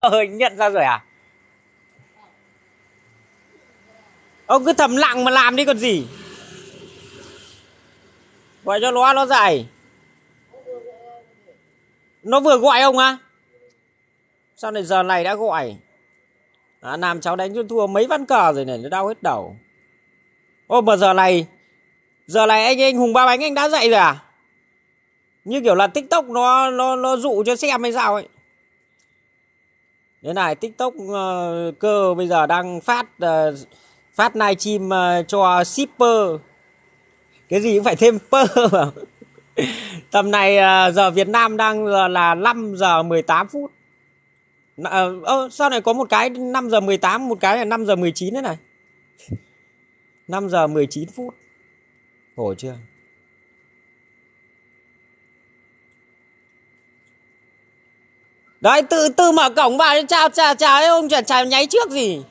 Ờ, nhận ra rồi à? Ông cứ thầm lặng mà làm đi còn gì. Gọi cho nó nó dậy, Nó vừa gọi ông á? Sao này giờ này đã gọi? À, làm cháu đánh cho thua mấy ván cờ rồi này, nó đau hết đầu. Ô mà giờ này Giờ này anh anh Hùng Ba Bánh anh đã dậy rồi à? Như kiểu là TikTok nó nó nó dụ cho xem hay sao ấy. Thế này TikTok uh, cơ bây giờ đang phát uh, phát livestream uh, cho shipper. Cái gì cũng phải thêm pơ vào. Tầm này uh, giờ Việt Nam đang giờ là 5 giờ 18 phút. ờ uh, sao này có một cái 5 giờ 18, một cái là 5 giờ 19 thế này. 5 giờ 19 phút. Khổ chưa? Đấy, tự tự mở cổng vào chào chào chào ông chuyển chào nháy trước gì.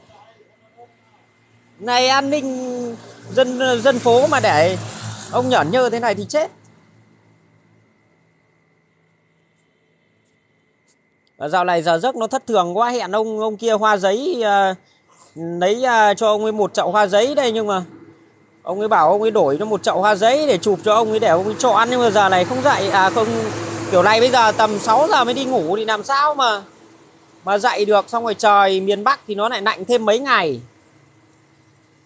Này an ninh dân dân phố mà để ông nhởn nhơ thế này thì chết. Và dạo này giờ giấc nó thất thường quá hẹn ông ông kia hoa giấy à, lấy uh, cho ông ấy một chậu hoa giấy đây nhưng mà ông ấy bảo ông ấy đổi cho một chậu hoa giấy để chụp cho ông ấy để ông ấy cho ăn nhưng mà giờ này không dậy à không kiểu này bây giờ tầm 6 giờ mới đi ngủ thì làm sao mà mà dậy được? Xong rồi trời miền Bắc thì nó lại lạnh thêm mấy ngày.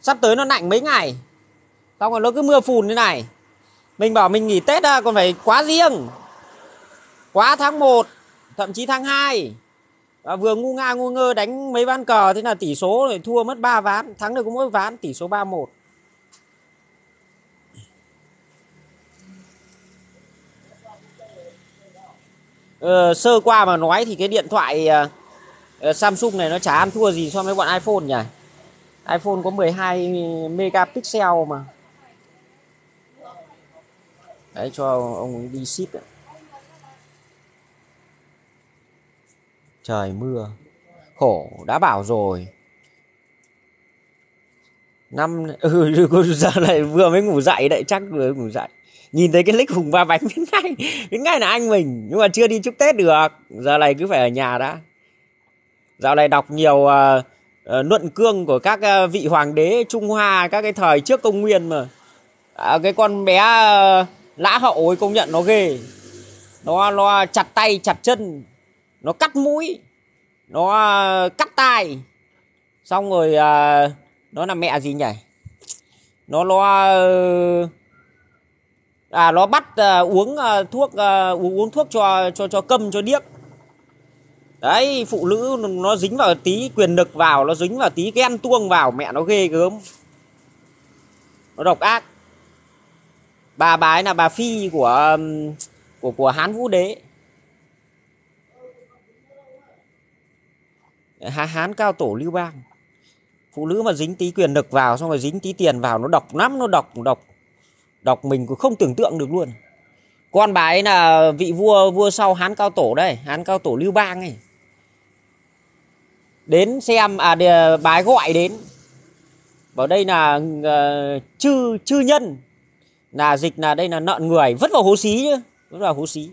Sắp tới nó lạnh mấy ngày. Xong rồi nó cứ mưa phùn thế này. Mình bảo mình nghỉ Tết à, còn phải quá riêng. Quá tháng 1 thậm chí tháng 2 và vừa ngu nga ngu ngơ đánh mấy ván cờ thế là tỷ số rồi thua mất 3 ván. Thắng được có mỗi ván tỷ số 3-1 uh, sơ qua mà nói thì cái điện thoại uh, Samsung này nó chả ăn thua gì so với bọn iPhone nhỉ? iPhone có 12 megapixel mà. Đấy cho ông đi ship đấy. trời mưa khổ đã bảo rồi. Năm ừ giờ này vừa mới ngủ dậy đấy chắc vừa ngủ dậy nhìn thấy cái lích hùng ba bánh đến ngay đến ngay là anh mình nhưng mà chưa đi chúc tết được. Giờ này cứ phải ở nhà đã. Dạo này đọc nhiều uh, uh, luận cương của các uh, vị hoàng đế trung hoa các cái thời trước công nguyên mà. À, cái con bé uh, lã hậu ấy công nhận nó ghê. Nó nó chặt tay chặt chân. Nó cắt mũi. Nó uh, cắt tai. Xong rồi uh, nó là mẹ gì nhỉ? Nó lo uh, à nó bắt uh, uống uh, thuốc uh, uống thuốc cho cho cho câm cho điếc. Đấy phụ nữ nó dính vào tí quyền lực vào nó dính vào tí ghen tuông vào mẹ nó ghê gớm. Nó độc ác. Bà bà ấy là bà phi của của của hán vũ đế. Hán cao tổ lưu bang. Phụ nữ mà dính tí quyền lực vào xong rồi dính tí tiền vào nó độc lắm nó độc độc đọc mình cũng không tưởng tượng được luôn. Con bà ấy là vị vua vua sau hán cao tổ đây hán cao tổ lưu bang ấy. Đến xem à bà ấy gọi đến. Vào đây là uh, chư chư nhân. Là dịch là đây là nợ người vứt vào hố xí chứ vứt vào hố xí.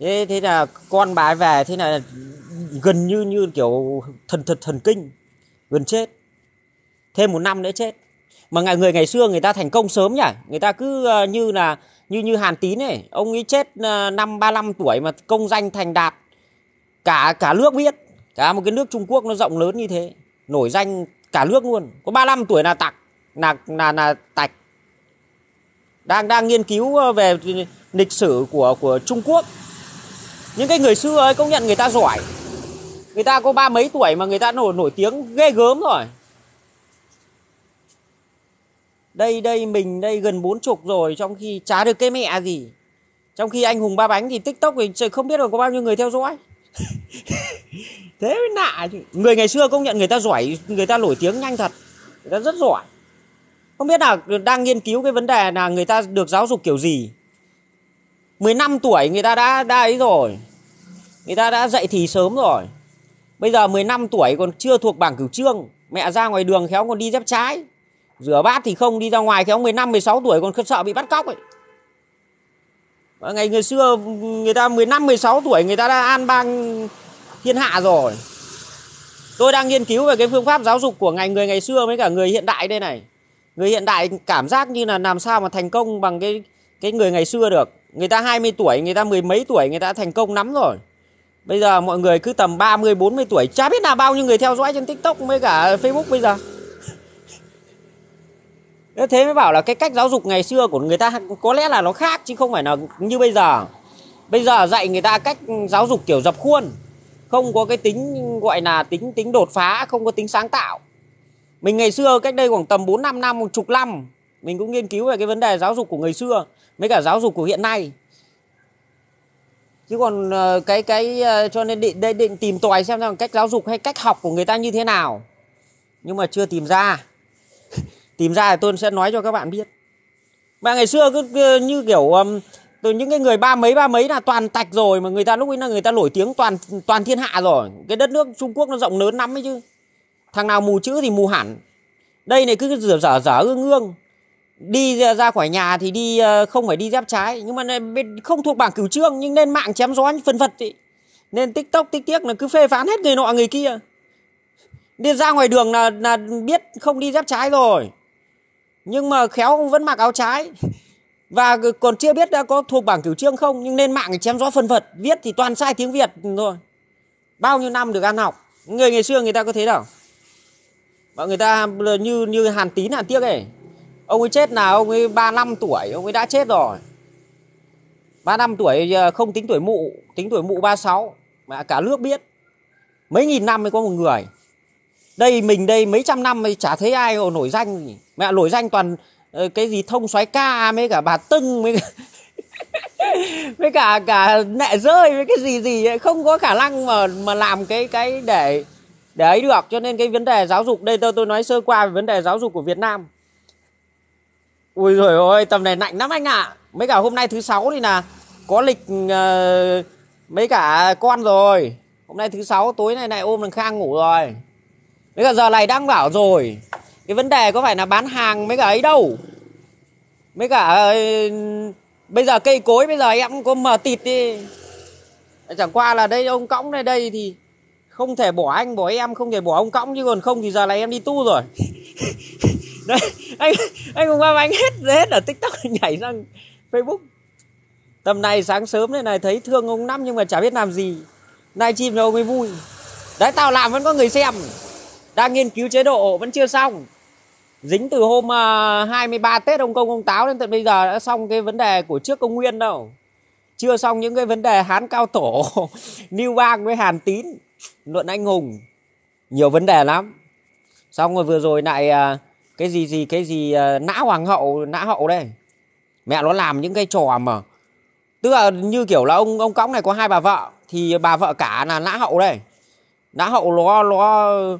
Thế thế là con bà ấy về thế là gần như như kiểu thần thần thần kinh gần chết. Thêm một năm nữa chết mà ngày người ngày xưa người ta thành công sớm nhỉ? Người ta cứ uh, như là như như Hàn Tín này ông ấy chết uh, năm 35 tuổi mà công danh thành đạt. Cả cả nước biết cả một cái nước Trung Quốc nó rộng lớn như thế nổi danh cả nước luôn. Có 35 tuổi là tặc là là là tạch. Đang đang nghiên cứu ờ, về lịch sử của của Trung Quốc. Những cái người xưa ấy công nhận người ta giỏi. Người ta có ba mấy tuổi mà người ta nổi nổi tiếng ghê gớm rồi đây đây, mình đây gần bốn chục rồi, trong khi chả được cái mẹ gì. Trong khi anh hùng ba bánh thì tiktok thì không biết rồi có bao nhiêu người theo dõi. Thế mới lạ người ngày xưa công nhận người ta giỏi, người ta nổi tiếng nhanh thật. Người ta rất giỏi. Không biết là đang nghiên cứu cái vấn đề là người ta được giáo dục kiểu gì. 15 tuổi người ta đã đã ấy rồi. Người ta đã dậy thì sớm rồi. Bây giờ 15 tuổi còn chưa thuộc bảng cửu trương. Mẹ ra ngoài đường khéo còn đi dép trái rửa bát thì không, đi ra ngoài khéo 15 16 tuổi còn sợ bị bắt cóc ấy. Ngày người xưa, người ta 15 16 tuổi, người ta đã an bang thiên hạ rồi. Tôi đang nghiên cứu về cái phương pháp giáo dục của ngành người ngày xưa với cả người hiện đại đây này. Người hiện đại cảm giác như là làm sao mà thành công bằng cái cái người ngày xưa được. Người ta 20 tuổi, người ta mười mấy tuổi, người ta thành công lắm rồi. Bây giờ mọi người cứ tầm 30 40 tuổi, chả biết là bao nhiêu người theo dõi trên TikTok với cả Facebook bây giờ thế mới bảo là cái cách giáo dục ngày xưa của người ta có lẽ là nó khác chứ không phải là như bây giờ. Bây giờ dạy người ta cách giáo dục kiểu dập khuôn. Không có cái tính, gọi là tính tính đột phá, không có tính sáng tạo. Mình ngày xưa cách đây khoảng tầm 4 5 năm, một chục năm, mình cũng nghiên cứu về cái vấn đề giáo dục của người xưa với cả giáo dục của hiện nay. Chứ còn ờ, cái cái ờ, cho nên định đây định tìm tòi xem rằng cách giáo dục hay cách học của người ta như thế nào. Nhưng mà chưa tìm ra tìm ra thì tôi sẽ nói cho các bạn biết. Mà ngày xưa cứ như kiểu um, từ những cái người ba mấy ba mấy là toàn tạch rồi mà người ta lúc ấy là người ta nổi tiếng toàn toàn thiên hạ rồi. Cái đất nước Trung Quốc nó rộng lớn lắm ấy chứ. Thằng nào mù chữ thì mù hẳn. Đây này cứ dở dở dở ương ương. Đi ra khỏi nhà thì đi ờ, không phải đi dép trái. Nhưng mà không thuộc bảng cửu trương nhưng lên mạng chém gió phân phật thì nên tiktok tích tiếc là cứ phê phán hết người nọ, người kia. Đi ra ngoài đường là là biết không đi dép trái rồi nhưng mà khéo vẫn mặc áo trái. Và còn chưa biết đã có thuộc bảng cửu trương không, nhưng lên mạng chém gió phân vật, viết thì toàn sai tiếng việt. Ừ, rồi bao nhiêu năm được ăn học? Người, ngày xưa người ta có thế đâu. Mọi người ta như như hàn tín, hàn tiếc ấy. Ông ấy chết nào ông ấy ba năm tuổi, ông ấy đã chết rồi. Ba năm tuổi không tính tuổi mụ, tính tuổi mụ 36 mà cả nước biết. Mấy nghìn năm mới có một người đây mình đây mấy trăm năm mới chả thấy ai nổi danh. Mẹ nổi danh toàn ờ, cái gì thông xoáy ca mấy cả bà tưng mấy cả với cả cả nẹ rơi với cái gì gì ấy. không có khả năng mà mà làm cái cái để để ấy được. Cho nên cái vấn đề giáo dục đây tôi tôi nói sơ qua về vấn đề giáo dục của Việt Nam. Ui rồi ôi tầm này lạnh lắm anh ạ. À. mấy cả hôm nay thứ sáu thì là có lịch uh, mấy cả con rồi. Hôm nay thứ sáu tối này này ôm thằng khang ngủ rồi mấy cả giờ này đang bảo rồi. Cái vấn đề có phải là bán hàng mấy cả ấy đâu. Mấy cả ờ, bây giờ cây cối, bây giờ em có mở tịt đi. Chẳng qua là đây, ông cõng này đây thì không thể bỏ anh, bỏ em, không thể bỏ ông cõng chứ còn không thì giờ này em đi tu rồi. Đấy, anh anh cùng qua anh hết hết ở tiktok nhảy sang facebook. Tầm này sáng sớm thế này thấy thương ông năm nhưng mà chả biết làm gì. Nay chim cho ông ấy vui. Đấy, tao làm vẫn có người xem đang nghiên cứu chế độ vẫn chưa xong. Dính từ hôm à, 23 Tết ông công, ông táo đến tận bây giờ đã xong cái vấn đề của trước công nguyên đâu. Chưa xong những cái vấn đề hán cao tổ lưu bang với hàn tín, luận anh hùng. Nhiều vấn đề lắm. Xong rồi vừa rồi lại à, cái gì gì, cái gì à, nã hoàng hậu, nã hậu đây. Mẹ nó làm những cái trò mà. Tức là như kiểu là ông ông cõng này có hai bà vợ, thì bà vợ cả là nã hậu đây. Nã hậu nó nó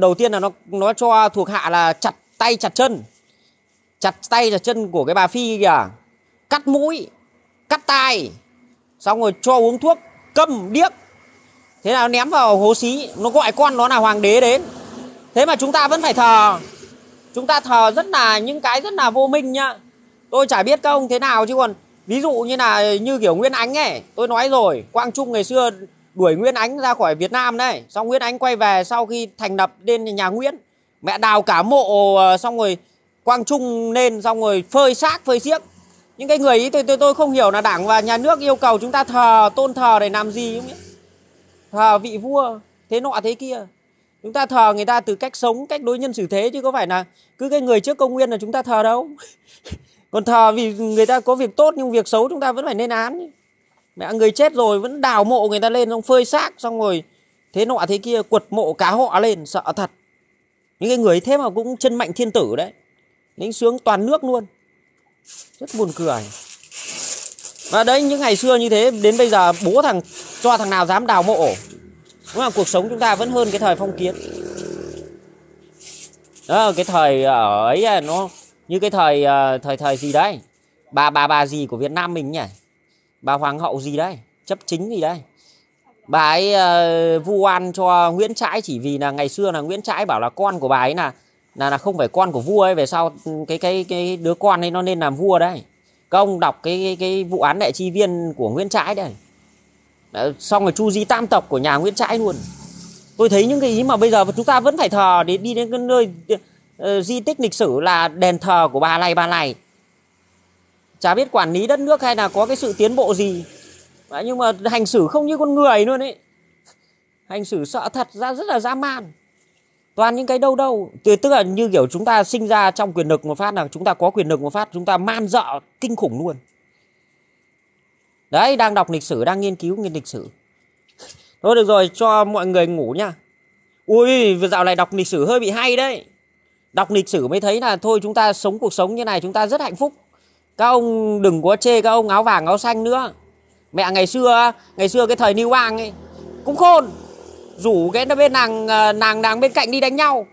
đầu tiên là nó nó cho thuộc hạ là chặt tay chặt chân. Chặt tay chặt chân của cái bà phi kìa. Cắt mũi, cắt tai. Xong rồi cho uống thuốc, câm điếc. Thế nào ném vào hố xí. Nó gọi con nó là hoàng đế đến. Thế mà chúng ta vẫn phải thờ. Chúng ta thờ rất là, những cái rất là vô minh nhá. Tôi chả biết các ông thế nào chứ còn, ví dụ như là như kiểu Nguyên Ánh ấy, tôi nói rồi, Quang Trung ngày xưa đuổi Nguyễn Ánh ra khỏi Việt Nam đấy. Xong Nguyễn Ánh quay về sau khi thành lập lên nhà Nguyễn. Mẹ đào cả mộ ờ, xong rồi Quang Trung lên xong rồi phơi xác phơi xiếc. Những cái người ý tôi, tôi tôi không hiểu là đảng và nhà nước yêu cầu chúng ta thờ tôn thờ để làm gì không biết thờ vị vua thế nọ thế kia. Chúng ta thờ người ta từ cách sống cách đối nhân xử thế chứ có phải là cứ cái người trước công nguyên là chúng ta thờ đâu? Còn thờ vì người ta có việc tốt nhưng việc xấu chúng ta vẫn phải lên án mẹ, người chết rồi vẫn đào mộ người ta lên, xong phơi xác, xong rồi thế nọ thế kia, quật mộ cá họ lên, sợ thật. Những cái người thế mà cũng chân mạnh thiên tử đấy. Lính sướng toàn nước luôn. Rất buồn cười. Và đấy, những ngày xưa như thế, đến bây giờ bố thằng, cho thằng nào dám đào mộ. Đúng là cuộc sống chúng ta vẫn hơn cái thời phong kiến. Đó, cái thời ở ấy à, nó như cái thời ờ, thời thời gì đấy? Bà bà bà gì của Việt Nam mình nhỉ? Bà hoàng hậu gì đây? Chấp chính gì đây? Bà ấy uh, vu oan cho Nguyễn Trãi chỉ vì là ngày xưa là Nguyễn Trãi bảo là con của bà ấy là là là không phải con của vua ấy về sau cái cái cái đứa con ấy nó nên làm vua đấy các ông đọc cái cái, cái vụ án đại chi viên của Nguyễn Trãi đây. Đã, xong rồi chu di tam tộc của nhà Nguyễn Trãi luôn. Tôi thấy những cái ý mà bây giờ chúng ta vẫn phải thờ để đi đến cái nơi uh, di tích lịch sử là đền thờ của bà này bà này chả biết quản lý đất nước hay là có cái sự tiến bộ gì. Đấy, nhưng mà hành xử không như con người luôn ấy. Hành xử sợ thật ra rất là dã man. Toàn những cái đâu đâu. Tức là như kiểu chúng ta sinh ra trong quyền lực một phát là chúng ta có quyền lực một phát chúng ta man dợ kinh khủng luôn. Đấy đang đọc lịch sử đang nghiên cứu nghiên lịch sử. Thôi được rồi cho mọi người ngủ nha. Ui dạo này đọc lịch sử hơi bị hay đấy. Đọc lịch sử mới thấy là thôi chúng ta sống cuộc sống như này chúng ta rất hạnh phúc các ông đừng có chê các ông áo vàng áo xanh nữa. Mẹ ngày xưa ngày xưa cái thời New bang ấy cũng khôn. Rủ cái bên nàng ờ, nàng nàng bên cạnh đi đánh nhau.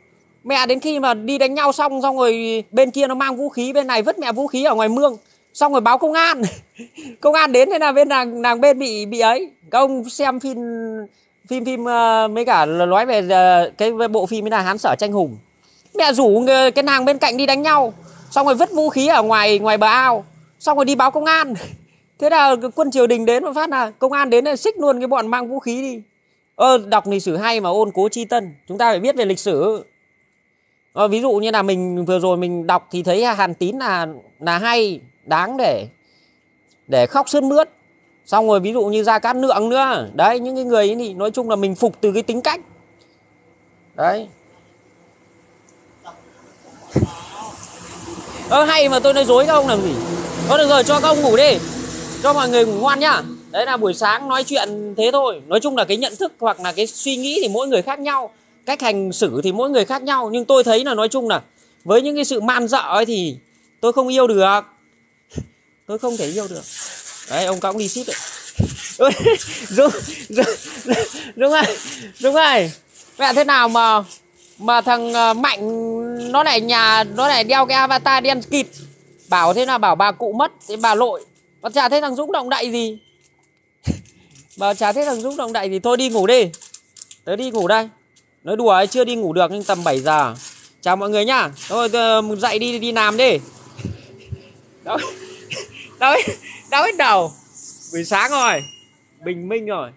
Mẹ đến khi mà đi đánh nhau xong xong rồi bên kia nó mang vũ khí bên này vứt mẹ vũ khí ở ngoài mương. Xong rồi báo công an. Công an đến thế là bên nàng nàng bên bị bị ấy. Các ông xem phim phim phim uh, mấy cả nói về uh, cái bộ phim là hán sở tranh hùng. Mẹ rủ cái nàng bên cạnh đi đánh nhau xong rồi vứt vũ khí ở ngoài ngoài bờ ao. Xong rồi đi báo công an. Thế là quân triều đình đến một phát là công an đến là xích luôn cái bọn mang vũ khí đi. Ờ, đọc lịch sử hay mà ôn cố chi tân. Chúng ta phải biết về lịch sử. Ờ, ví dụ như là mình vừa rồi mình đọc thì thấy hàn tín là là hay đáng để để khóc sướt mướt. Xong rồi ví dụ như ra cát lượng nữa. Đấy những cái người ấy thì nói chung là mình phục từ cái tính cách. Đấy. Ơ, hay mà tôi nói dối các ông làm gì? Thôi được rồi, cho các ông ngủ đi. Cho mọi người ngủ ngoan nhá. Đấy là buổi sáng nói chuyện thế thôi. Nói chung là cái nhận thức hoặc là cái suy nghĩ thì mỗi người khác nhau. Cách hành xử thì mỗi người khác nhau. Nhưng tôi thấy là nói chung là với những cái sự man dợ ấy thì tôi không yêu được. Tôi không thể yêu được. Đấy, ông cõng đi ship đấy. Dung dung dung ơi dung ơi. Mẹ, thế nào mà mà thằng à, mạnh, nó lại nhà, nó lại đeo cái avatar đen kịt. Bảo thế là bảo bà cụ mất, thế bà lội. Mà chả thấy thằng dũng động đậy gì. Bà chả thấy thằng dũng động đậy gì. Thôi đi ngủ đi. Tớ đi ngủ đây. Nói đùa ấy, chưa đi ngủ được nhưng tầm 7 giờ. Chào mọi người nhá. Thôi dậy đi đi làm đi. Đau đau đau hết đầu. Buổi sáng rồi. Bình minh rồi.